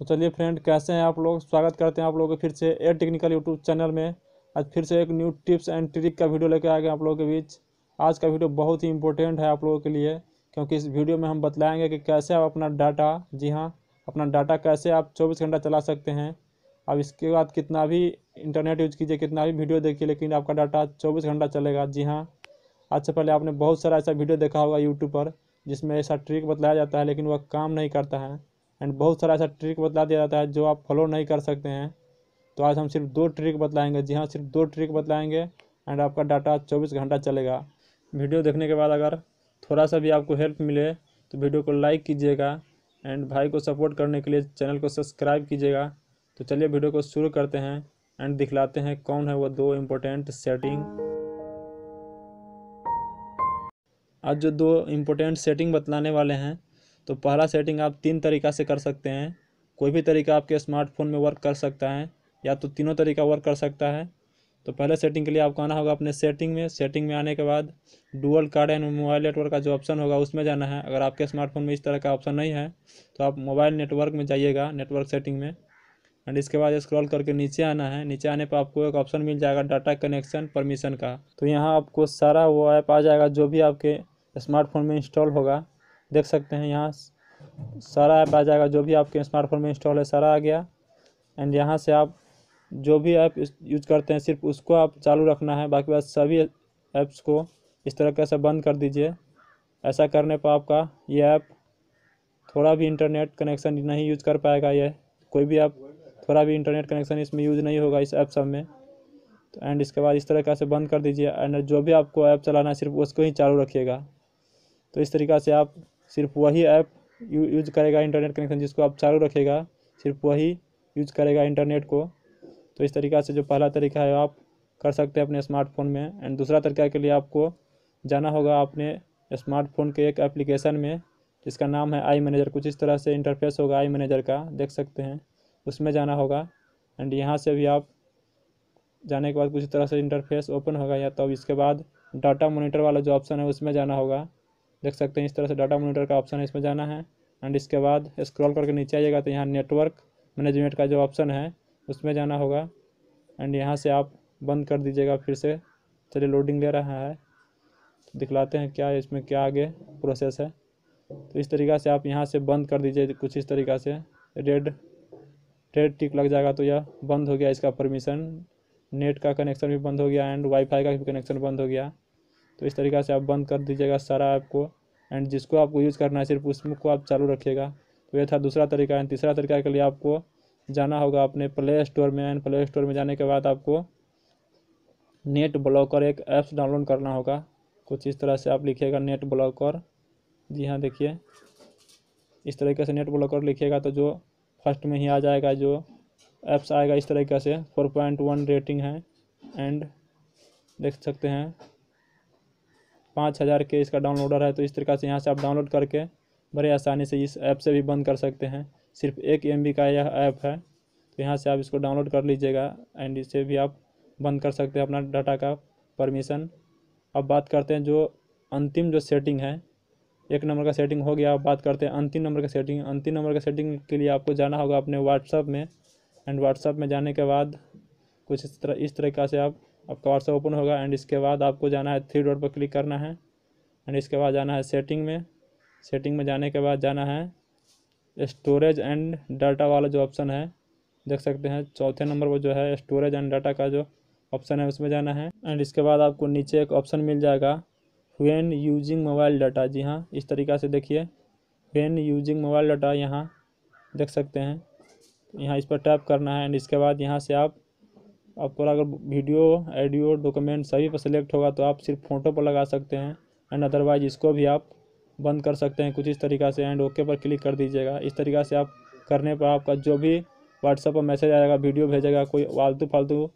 तो चलिए फ्रेंड कैसे हैं आप लोग? स्वागत करते हैं आप लोगों को फिर से एयर टेक्निकल यूट्यूब चैनल में। आज फिर से एक न्यू टिप्स एंड ट्रिक का वीडियो लेकर आ गए आप लोगों के बीच। आज का वीडियो बहुत ही इंपॉर्टेंट है आप लोगों के लिए, क्योंकि इस वीडियो में हम बतलाएँगे कि कैसे आप अपना डाटा जी हाँ अपना डाटा कैसे आप चौबीस घंटा चला सकते हैं। अब इसके बाद कितना भी इंटरनेट यूज़ कीजिए, कितना भी वीडियो देखिए, लेकिन आपका डाटा चौबीस घंटा चलेगा, जी हाँ। आज से पहले आपने बहुत सारा ऐसा वीडियो देखा होगा यूट्यूब पर, जिसमें ऐसा ट्रिक बतलाया जाता है, लेकिन वह काम नहीं करता है। एंड बहुत सारा ऐसा ट्रिक बतला दिया जाता है जो आप फॉलो नहीं कर सकते हैं। तो आज हम सिर्फ़ दो ट्रिक बतलाएँगे। जी हाँ सिर्फ़ दो ट्रिक बतलाएँगे। एंड आपका डाटा चौबीस घंटा चलेगा। वीडियो देखने के बाद अगर थोड़ा सा भी आपको हेल्प मिले तो वीडियो को लाइक कीजिएगा। एंड भाई को सपोर्ट करने के लिए चैनल को सब्सक्राइब कीजिएगा। तो चलिए वीडियो को शुरू करते हैं। एंड दिखलाते हैं कौन है वो दो इम्पोर्टेंट सेटिंग आज जो दो इम्पोर्टेंट सेटिंग बतलाने वाले हैं तो पहला सेटिंग आप तीन तरीक़ा से कर सकते हैं। कोई भी तरीका आपके स्मार्टफ़ोन में वर्क कर सकता है, या तो तीनों तरीका वर्क कर सकता है। तो पहले सेटिंग के लिए आपको आना होगा अपने सेटिंग में। सेटिंग में आने के बाद dual card and mobile network का जो ऑप्शन होगा, उसमें जाना है। अगर आपके स्मार्टफ़ोन में इस तरह का ऑप्शन नहीं है तो आप मोबाइल नेटवर्क में जाइएगा नेटवर्क सेटिंग में। एंड इसके बाद स्क्रॉल करके नीचे आना है। नीचे आने पर आपको एक ऑप्शन मिल जाएगा डाटा कनेक्शन परमिशन का। तो यहाँ आपको सारा वो ऐप आ जाएगा, जो भी आपके स्मार्टफ़ोन में इंस्टॉल होगा। देख सकते हैं यहाँ सारा ऐप आ जाएगा, जो भी आपके स्मार्टफ़ोन में इंस्टॉल है, सारा आ गया। एंड यहाँ से आप जो भी ऐप यूज़ करते हैं, सिर्फ़ उसको आप चालू रखना है, बाकी बात सभी ऐप्स को इस तरह से बंद कर दीजिए। ऐसा करने पर आपका ये ऐप थोड़ा भी इंटरनेट कनेक्शन नहीं यूज़ कर पाएगा, ये कोई भी ऐप थोड़ा भी इंटरनेट कनेक्शन इसमें यूज़ नहीं होगा इस ऐप सब में। तो एंड इसके बाद इस तरह से बंद कर दीजिए एंड जो भी आपको ऐप चलाना है, सिर्फ़ उसको ही चालू रखिएगा। तो इस तरीक़ा से आप सिर्फ़ वही ऐप यूज़ करेगा इंटरनेट कनेक्शन जिसको आप चालू रखेगा, सिर्फ़ वही यूज़ करेगा इंटरनेट को। तो इस तरीक़ा से जो पहला तरीका है, आप कर सकते हैं अपने स्मार्टफ़ोन में। एंड दूसरा तरीका के लिए आपको जाना होगा अपने स्मार्टफ़ोन के एक एप्लीकेशन में, जिसका नाम है आई मैनेजर कुछ इस तरह से इंटरफेस होगा आई मैनेजर का, देख सकते हैं। उसमें जाना होगा। एंड यहाँ से भी आप जाने के बाद कुछ तरह से इंटरफेस ओपन होगा या तो इसके बाद डाटा मोनीटर वाला जो ऑप्शन है, उसमें जाना होगा। देख सकते हैं, इस तरह से डाटा मोनीटर का ऑप्शन है इसमें जाना है। एंड इसके बाद स्क्रॉल करके नीचे आइएगा तो यहाँ नेटवर्क मैनेजमेंट का जो ऑप्शन है, उसमें जाना होगा। एंड यहाँ से आप बंद कर दीजिएगा, फिर से चलिए लोडिंग ले रहा है। तो दिखलाते हैं क्या, इसमें क्या आगे प्रोसेस है। तो इस तरीक़ा से आप यहाँ से बंद कर दीजिए, कुछ इस तरीक़ा से। रेड रेड टिक लग जाएगा तो यह बंद हो गया, इसका परमिशन नेट का कनेक्शन भी बंद हो गया एंड वाईफाई का भी कनेक्शन बंद हो गया। तो इस तरीक़ा से आप बंद कर दीजिएगा सारा ऐप को। एंड जिसको आपको यूज़ करना है सिर्फ़ उसको आप चालू रखिएगा। तो ये था दूसरा तरीका एंड तीसरा तरीका के लिए आपको जाना होगा अपने प्ले स्टोर में। एंड प्ले स्टोर में जाने के बाद आपको नेट ब्लॉकर एक ऐप्स डाउनलोड करना होगा। कुछ इस तरह से आप लिखिएगा नेट ब्लॉकर जी हाँ देखिए। इस तरीके से नेट ब्लॉकर लिखिएगा तो जो फ़र्स्ट में ही आ जाएगा, जो ऐप्स आएगा, इस तरीके से फोर पॉइंट वन रेटिंग है। एंड देख सकते हैं। पाँच हज़ार के इसका डाउनलोडर है तो इस तरीक़ा से यहाँ से आप डाउनलोड करके बड़े आसानी से इस ऐप से भी बंद कर सकते हैं। सिर्फ़ एक एमबी का यह ऐप है तो यहाँ से आप इसको डाउनलोड कर लीजिएगा एंड इसे भी आप बंद कर सकते हैं अपना डाटा का परमिशन। अब बात करते हैं जो अंतिम जो सेटिंग है, एक नंबर का सेटिंग हो गया। अब बात करते हैं अंतिम नंबर का सेटिंग। अंतिम नंबर का सेटिंग के लिए आपको जाना होगा अपने व्हाट्सअप में। एंड व्हाट्सअप में जाने के बाद कुछ इस तरह, इस तरीक़ा से आप आपका व्हाट्सअप ओपन होगा एंड इसके बाद आपको जाना है थ्री डॉट पर क्लिक करना है एंड इसके बाद जाना है सेटिंग में। सेटिंग में जाने के बाद जाना है स्टोरेज एंड डाटा वाला जो ऑप्शन है, देख सकते हैं, चौथे नंबर पर जो है स्टोरेज एंड डाटा का जो ऑप्शन है उसमें जाना है। एंड इसके बाद आपको नीचे एक ऑप्शन मिल जाएगा वेन यूजिंग मोबाइल डाटा जी हाँ इस तरीक़ा से देखिए वेन यूजिंग मोबाइल डाटा यहाँ देख सकते हैं। यहाँ इस पर टैप करना है एंड इसके बाद यहाँ से आप आपको अगर वीडियो ऑडियो डॉक्यूमेंट सभी पर सेलेक्ट होगा तो आप सिर्फ़ फ़ोटो पर लगा सकते हैं एंड अदरवाइज़ इसको भी आप बंद कर सकते हैं कुछ इस तरीक़ा से एंड ओके पर क्लिक कर दीजिएगा। इस तरीक़ा से आप करने पर आपका जो भी व्हाट्सएप पर मैसेज आएगा वीडियो भेजेगा, कोई फालतू फालतू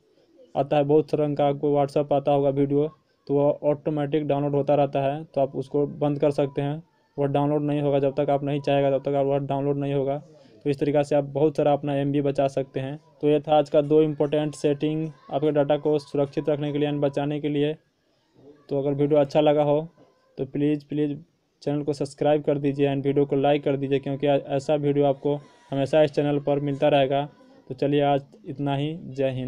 आता है, बहुत रंग का आपको व्हाट्सअप आता होगा वीडियो तो वो ऑटोमेटिक डाउनलोड होता रहता है तो आप उसको बंद कर सकते हैं। वह डाउनलोड नहीं होगा जब तक आप नहीं चाहेगा तब तक आप वह डाउनलोड नहीं होगा। तो इस तरीक़ा से आप बहुत सारा अपना एम बचा सकते हैं। तो ये था आज का दो इम्पोर्टेंट सेटिंग आपके डाटा को सुरक्षित रखने के लिए एंड बचाने के लिए। तो अगर वीडियो अच्छा लगा हो तो प्लीज़ प्लीज़ चैनल को सब्सक्राइब कर दीजिए एंड वीडियो को लाइक कर दीजिए क्योंकि ऐसा वीडियो आपको हमेशा इस चैनल पर मिलता रहेगा। तो चलिए आज इतना ही। जय हिंद।